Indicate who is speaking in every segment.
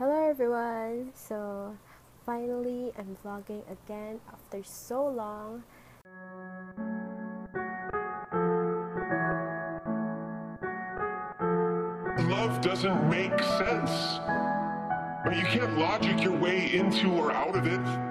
Speaker 1: Hello everyone! So, finally I'm vlogging again after so long.
Speaker 2: Love doesn't make sense. Mean, you can't logic your way into or out of it.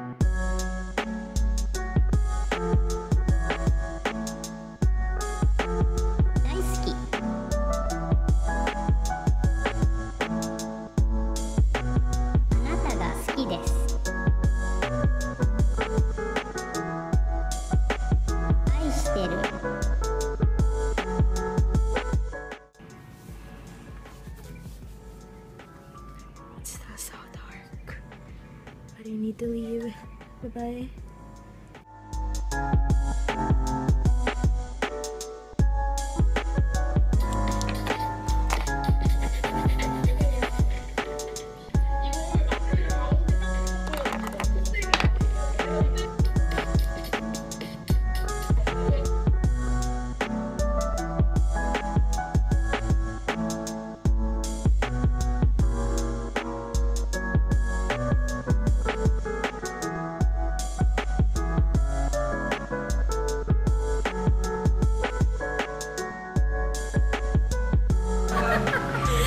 Speaker 1: I need to leave. Bye bye.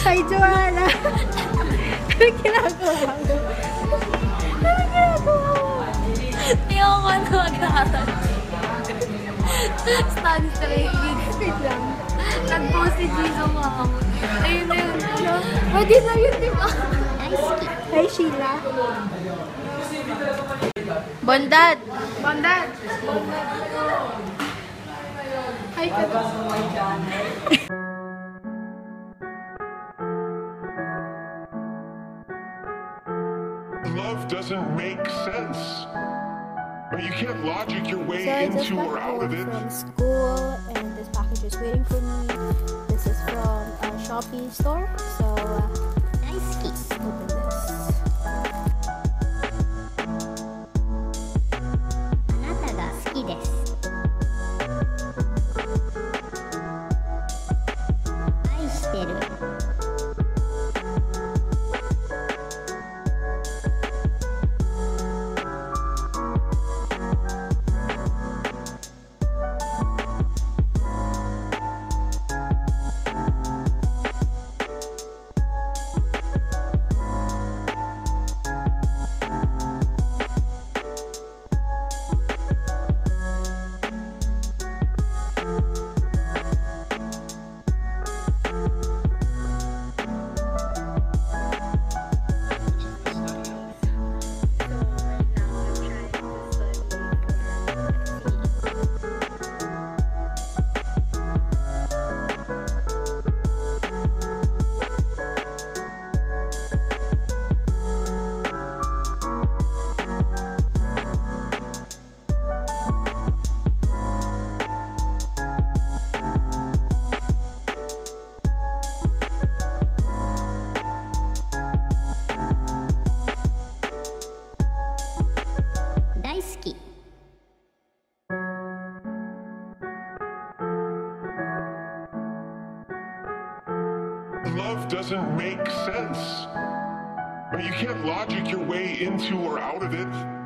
Speaker 1: Hi, Joanna! Ano ginagawa mo? Ano ginagawa mo?
Speaker 3: Hindi ako ano mag-aaral. Stand straight.
Speaker 1: Wait lang.
Speaker 3: Nag-post si Jisoo ma'am. Ayun na yun. Ano? Pwede na yun, di ba?
Speaker 1: Hi, Sheila.
Speaker 3: Bondad!
Speaker 1: Bandad! Hi, ka
Speaker 2: Love doesn't make sense. I mean, you can't logic your way
Speaker 1: So
Speaker 2: into or out of it.
Speaker 1: from school and this package is waiting for me. This is from a Shopee store. So uh,
Speaker 2: Love doesn't make sense. I mean, you can't logic your way into or out of it.